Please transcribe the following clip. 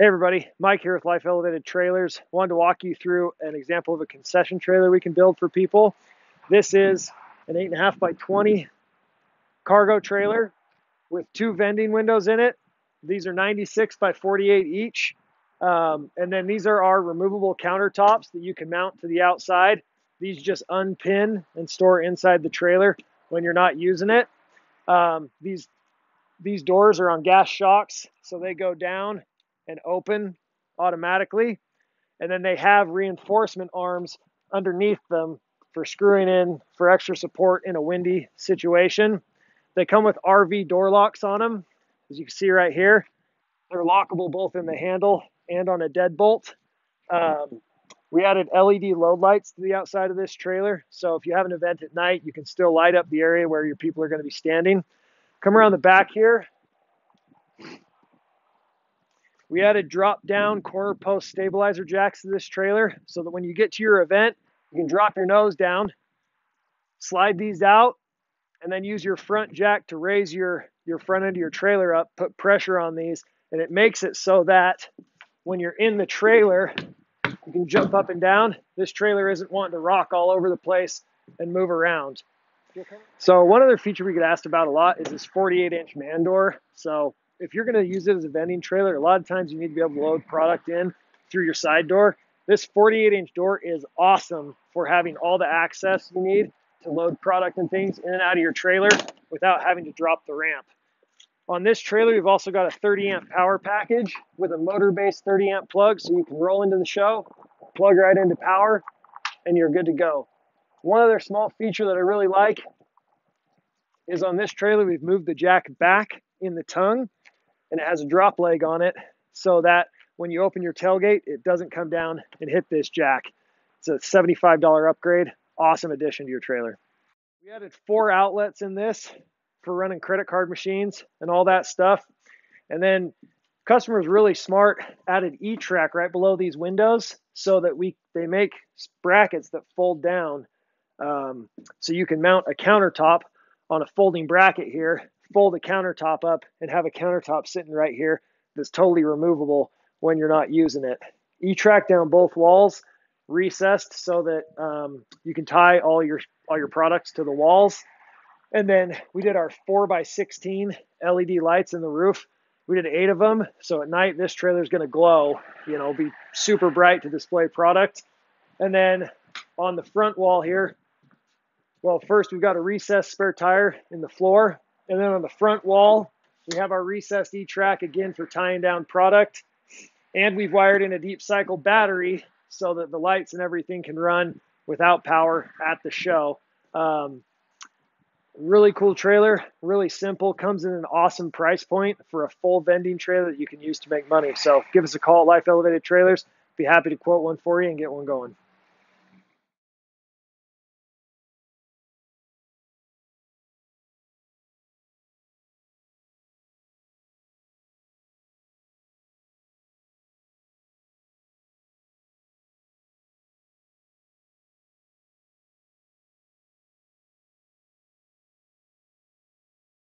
Hey everybody, Mike here with Life Elevated Trailers. Wanted to walk you through an example of a concession trailer we can build for people. This is an 8.5 by 20 cargo trailer with two vending windows in it. These are 96 by 48 each. Um, and then these are our removable countertops that you can mount to the outside. These just unpin and store inside the trailer when you're not using it. Um, these these doors are on gas shocks, so they go down and open automatically. And then they have reinforcement arms underneath them for screwing in for extra support in a windy situation. They come with RV door locks on them, as you can see right here. They're lockable both in the handle and on a deadbolt. Um, we added LED load lights to the outside of this trailer. So if you have an event at night, you can still light up the area where your people are going to be standing. Come around the back here. We added drop down corner post stabilizer jacks to this trailer so that when you get to your event, you can drop your nose down, slide these out, and then use your front jack to raise your, your front end of your trailer up, put pressure on these, and it makes it so that when you're in the trailer, you can jump up and down. This trailer isn't wanting to rock all over the place and move around. So one other feature we get asked about a lot is this 48 inch man door. So if you're going to use it as a vending trailer, a lot of times you need to be able to load product in through your side door. This 48 inch door is awesome for having all the access you need to load product and things in and out of your trailer without having to drop the ramp. On this trailer, we've also got a 30 amp power package with a motor based 30 amp plug so you can roll into the show, plug right into power, and you're good to go. One other small feature that I really like is on this trailer, we've moved the jack back in the tongue and it has a drop leg on it so that when you open your tailgate, it doesn't come down and hit this jack. It's a $75 upgrade. Awesome addition to your trailer. We added four outlets in this for running credit card machines and all that stuff. And then customers really smart added E-track right below these windows so that we they make brackets that fold down um, so you can mount a countertop on a folding bracket here, fold the countertop up, and have a countertop sitting right here that's totally removable when you're not using it. E-track down both walls, recessed so that um, you can tie all your all your products to the walls. And then we did our 4 by 16 LED lights in the roof. We did eight of them. So at night, this trailer is going to glow, you know, be super bright to display product. And then on the front wall here, well, first we've got a recessed spare tire in the floor. And then on the front wall, we have our recessed E-track again for tying down product. And we've wired in a deep cycle battery so that the lights and everything can run without power at the show. Um, really cool trailer, really simple, comes in an awesome price point for a full vending trailer that you can use to make money. So give us a call at Life Elevated Trailers. Be happy to quote one for you and get one going.